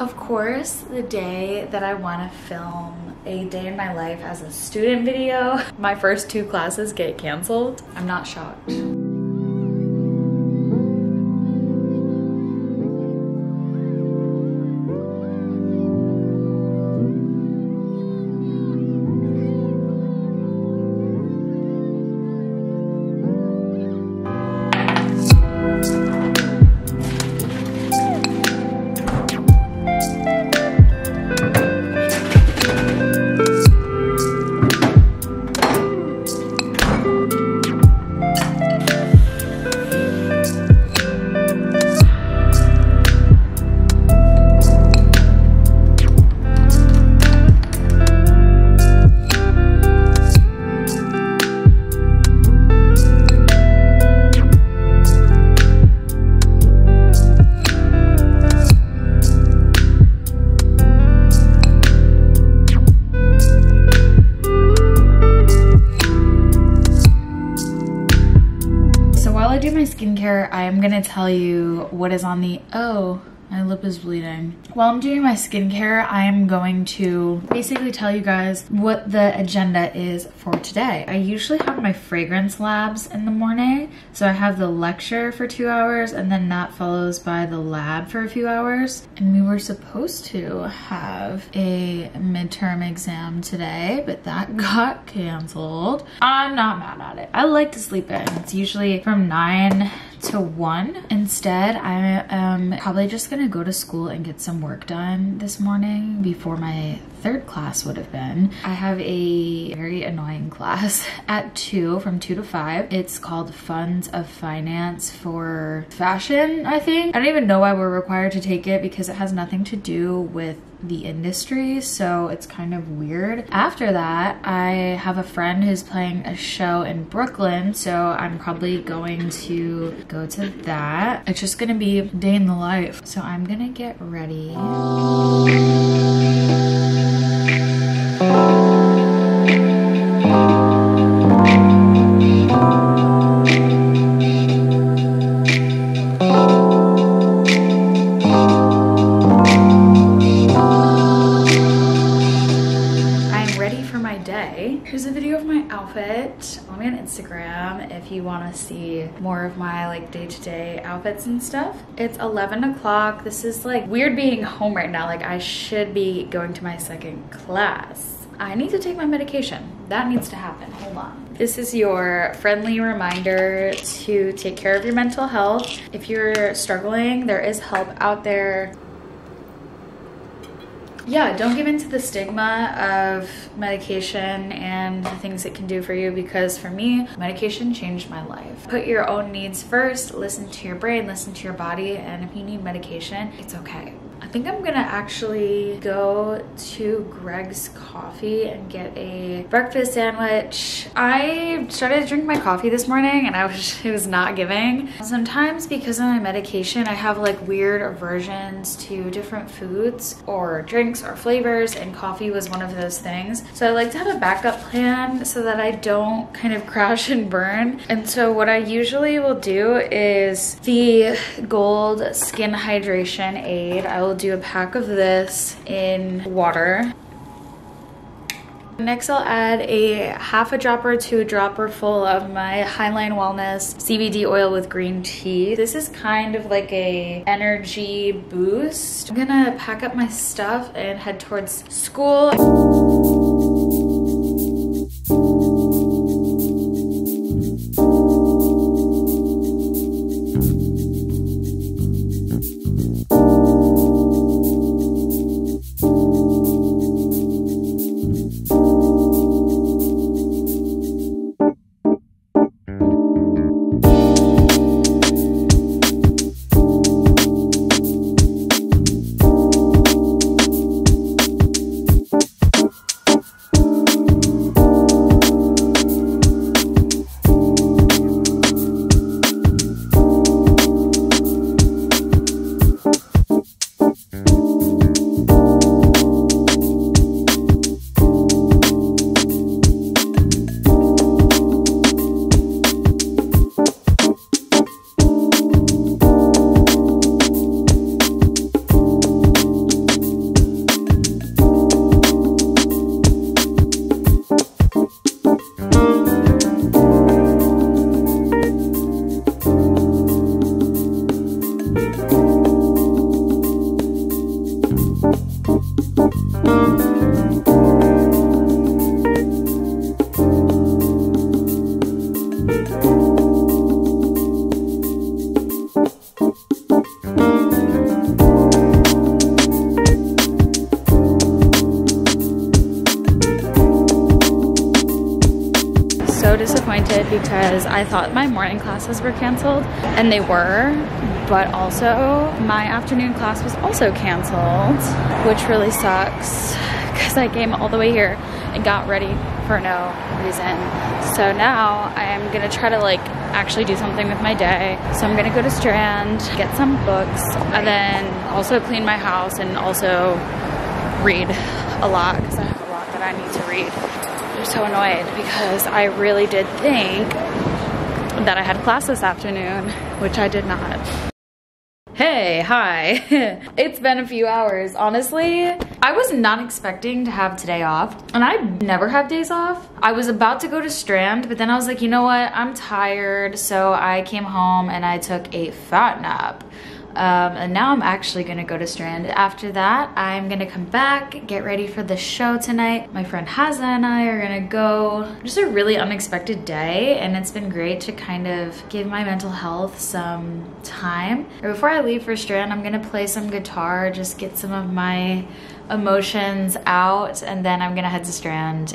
Of course, the day that I want to film a day in my life as a student video, my first two classes get canceled. I'm not shocked. Skincare, I am gonna tell you what is on the, oh, my lip is bleeding. While I'm doing my skincare, I am going to basically tell you guys what the agenda is for today. I usually have my fragrance labs in the morning. So I have the lecture for two hours and then that follows by the lab for a few hours. And we were supposed to have a midterm exam today, but that got canceled. I'm not mad at it. I like to sleep in. It's usually from nine to one. Instead, I am probably just gonna go to school and get some work done this morning before my third class would have been. I have a very annoying class at two, from two to five. It's called Funds of Finance for Fashion, I think. I don't even know why we're required to take it because it has nothing to do with the industry, so it's kind of weird. After that, I have a friend who's playing a show in Brooklyn, so I'm probably going to go to that. It's just gonna be day in the life. So I'm gonna get ready. Outfits and stuff. It's 11 o'clock. This is like weird being home right now. Like I should be going to my second class. I need to take my medication. That needs to happen. Hold on. This is your friendly reminder to take care of your mental health. If you're struggling, there is help out there yeah, don't give in to the stigma of medication and the things it can do for you because for me, medication changed my life. Put your own needs first, listen to your brain, listen to your body, and if you need medication, it's okay. I think I'm gonna actually go to Greg's Coffee and get a breakfast sandwich. I started drinking my coffee this morning and I was it was not giving. Sometimes because of my medication, I have like weird aversions to different foods or drinks or flavors and coffee was one of those things. So I like to have a backup plan so that I don't kind of crash and burn. And so what I usually will do is the Gold Skin Hydration Aid. I will do a pack of this in water. Next, I'll add a half a dropper to a dropper full of my Highline Wellness CBD oil with green tea. This is kind of like a energy boost. I'm gonna pack up my stuff and head towards school. So disappointed because I thought my morning classes were canceled and they were, but also my afternoon class was also canceled, which really sucks because I came all the way here and got ready for no reason. So now I am gonna try to like actually do something with my day. So I'm gonna go to Strand, get some books, and then also clean my house and also read a lot because I have a lot that I need to read. I'm so annoyed because I really did think that I had class this afternoon, which I did not. Hey, hi. it's been a few hours. Honestly, I was not expecting to have today off, and I never have days off. I was about to go to Strand, but then I was like, you know what? I'm tired, so I came home and I took a fat nap. Um, and now I'm actually gonna go to Strand. After that, I'm gonna come back, get ready for the show tonight. My friend Haza and I are gonna go. Just a really unexpected day, and it's been great to kind of give my mental health some time. Or before I leave for Strand, I'm gonna play some guitar, just get some of my emotions out, and then I'm gonna head to Strand.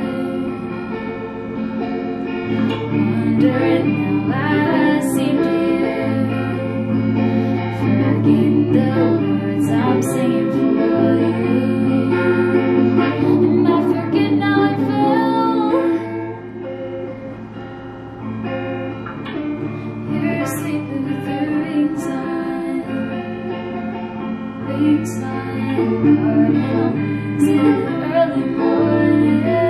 Garden till the early morning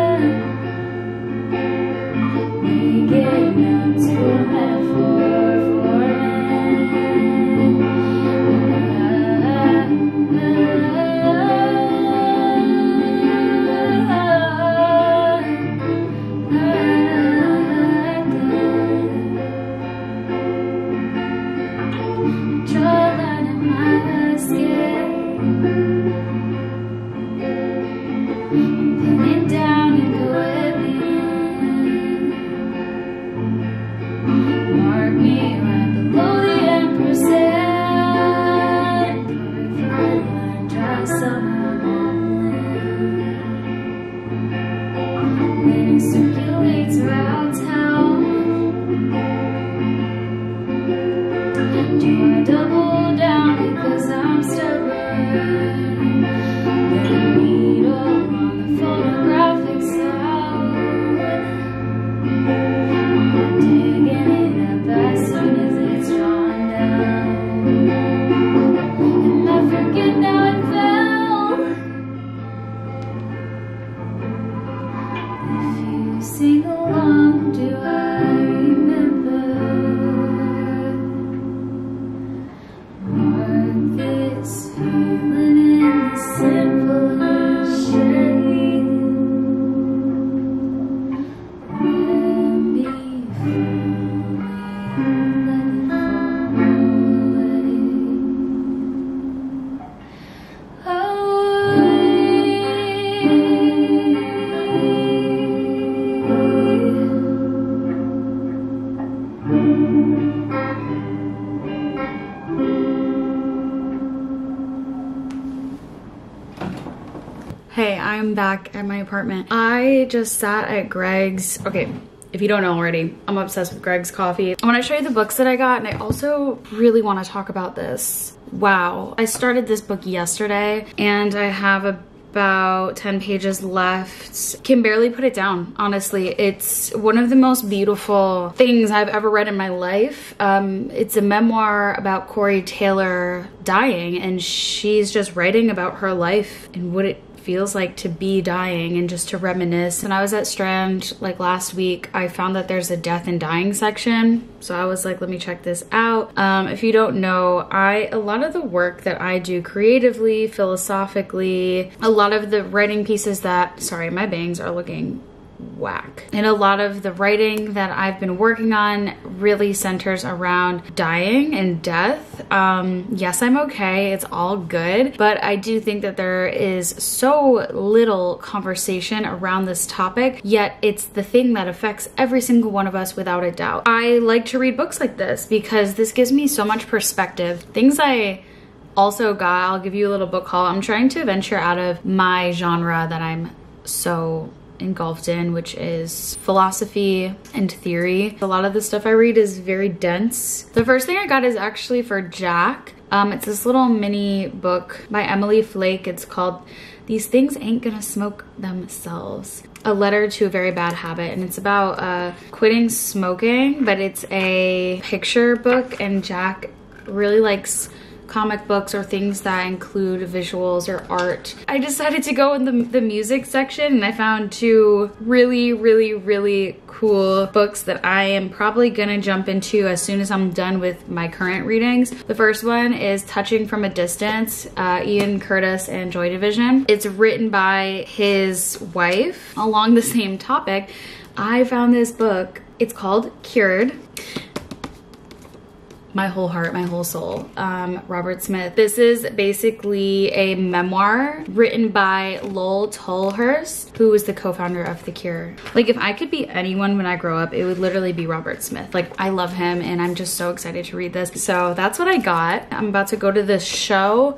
Do I double down because I'm stubborn? Back at my apartment. I just sat at Greg's. Okay, if you don't know already, I'm obsessed with Greg's coffee. I want to show you the books that I got, and I also really want to talk about this Wow. I started this book yesterday and I have about 10 pages left. Can barely put it down, honestly. It's one of the most beautiful things I've ever read in my life. Um, it's a memoir about Cory Taylor dying, and she's just writing about her life and what it feels like to be dying and just to reminisce. And I was at Strand like last week, I found that there's a death and dying section. So I was like, let me check this out. Um, if you don't know, I a lot of the work that I do creatively, philosophically, a lot of the writing pieces that, sorry, my bangs are looking whack. And a lot of the writing that I've been working on really centers around dying and death. Um, yes, I'm okay. It's all good. But I do think that there is so little conversation around this topic, yet it's the thing that affects every single one of us without a doubt. I like to read books like this because this gives me so much perspective. Things I also got, I'll give you a little book haul. I'm trying to venture out of my genre that I'm so engulfed in, which is philosophy and theory. A lot of the stuff I read is very dense. The first thing I got is actually for Jack. Um, it's this little mini book by Emily Flake. It's called These Things Ain't Gonna Smoke Themselves. A letter to a very bad habit. And it's about uh, quitting smoking, but it's a picture book and Jack really likes comic books or things that include visuals or art. I decided to go in the, the music section and I found two really, really, really cool books that I am probably gonna jump into as soon as I'm done with my current readings. The first one is Touching from a Distance, uh, Ian Curtis and Joy Division. It's written by his wife along the same topic. I found this book, it's called Cured my whole heart, my whole soul, um, Robert Smith. This is basically a memoir written by Lol Tolhurst, who was the co-founder of The Cure. Like if I could be anyone when I grow up, it would literally be Robert Smith. Like I love him and I'm just so excited to read this. So that's what I got. I'm about to go to this show.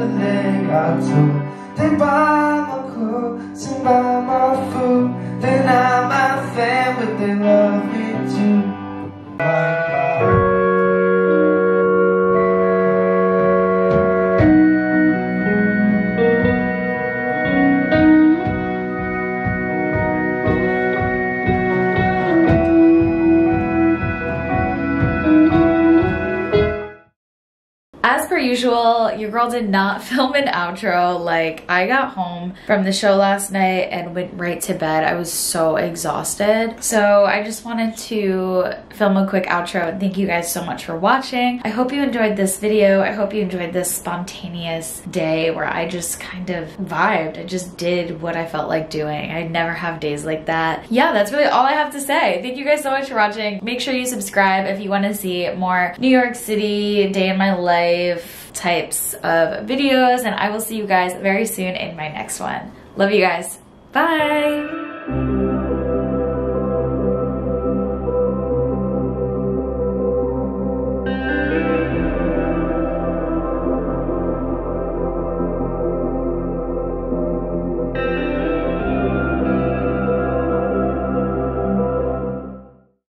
싶은 내 감정 뒷바먹고 숨바먹고. Usual, your girl did not film an outro. Like, I got home from the show last night and went right to bed. I was so exhausted. So I just wanted to film a quick outro and thank you guys so much for watching. I hope you enjoyed this video. I hope you enjoyed this spontaneous day where I just kind of vibed. I just did what I felt like doing. I never have days like that. Yeah, that's really all I have to say. Thank you guys so much for watching. Make sure you subscribe if you want to see more New York City day in my life types of videos and I will see you guys very soon in my next one. Love you guys. Bye.